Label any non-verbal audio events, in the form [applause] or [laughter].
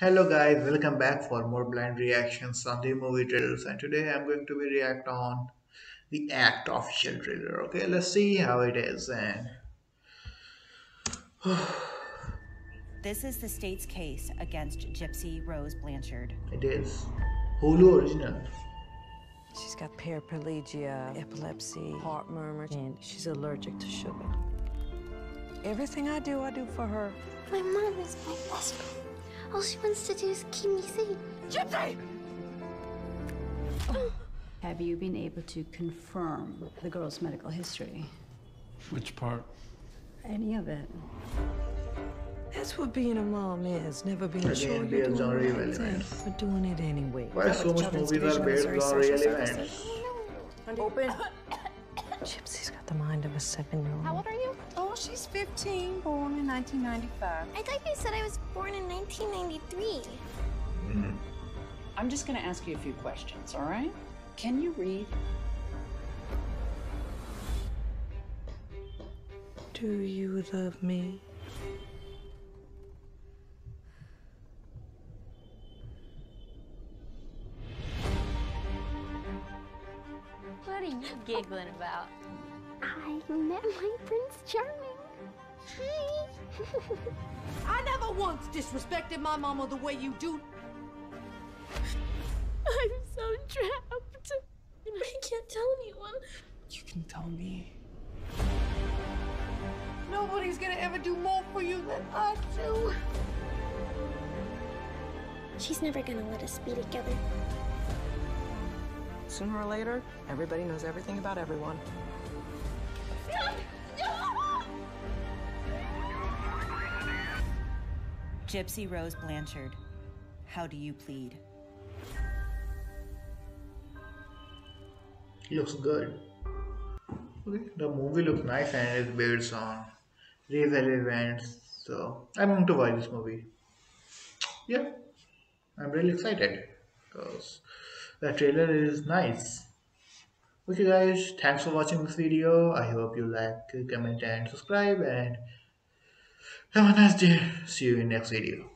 Hello guys, welcome back for more blind reactions on the movie trailers and today I'm going to be react on the Act official trailer. Okay, let's see how it is and [sighs] This is the state's case against Gypsy Rose Blanchard. it is Hulu original. She's got paraplegia, epilepsy, heart murmur, and she's allergic to sugar. Everything I do, I do for her. My mom is my best friend. All she wants to do is keep me safe. Gypsy! Have you been able to confirm the girl's medical history? Which part? Any of it? That's what being a mom is. Never being Again, sure you're doing on the real right thing, but doing it anyway. Why so much movies are based on real events? Open. Gypsy's got the mind of a seven-year-old. How old are you? Oh, she's 15, born in 1995. I thought you said I was born in 1993. I'm just going to ask you a few questions, all right? Can you read? Do you love me? What are you giggling about? I met my Prince Charming. Hi. I never once disrespected my mama the way you do. I'm so trapped. I can't tell anyone. You can tell me. Nobody's gonna ever do more for you than I do. She's never gonna let us be together. Sooner or later, everybody knows everything about everyone. Gypsy Rose Blanchard, how do you plead? Looks good. Okay, the movie looks nice and it's based on real events. So I'm going to watch this movie. Yeah, I'm really excited because the trailer is nice. Okay guys, thanks for watching this video. I hope you like, comment and subscribe and have a nice day. See you in next video.